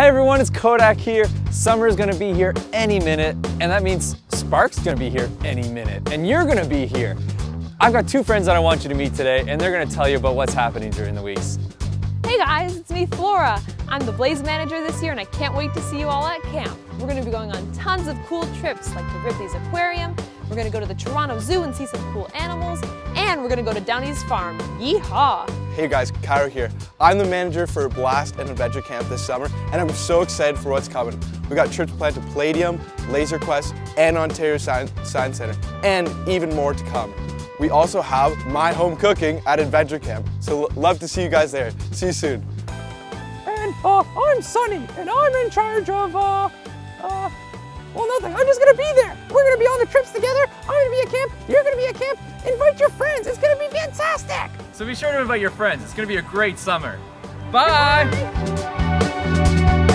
Hi everyone, it's Kodak here. Summer is gonna be here any minute, and that means Sparc's gonna be here any minute, and you're gonna be here. I've got two friends that I want you to meet today, and they're gonna tell you about what's happening during the weeks. Hey guys, it's me, Flora. I'm the Blaze manager this year, and I can't wait to see you all at camp. We're gonna be going on tons of cool trips, like the Ripley's Aquarium, we're gonna go to the Toronto Zoo and see some cool animals, and we're gonna go to Downey's Farm. Yeehaw! Hey guys, Cairo here. I'm the manager for Blast and Adventure Camp this summer, and I'm so excited for what's coming. We got trips planned to Playdium, Laser Quest, and Ontario Science, Science Center, and even more to come. We also have My Home Cooking at Adventure Camp, so love to see you guys there. See you soon. And uh, I'm Sunny, and I'm in charge of, uh, uh, well, nothing. I'm just gonna be there. We're gonna be on the trips together camp, you're gonna be at camp, invite your friends. It's gonna be fantastic. So be sure to invite your friends. It's gonna be a great summer. Bye. Bye.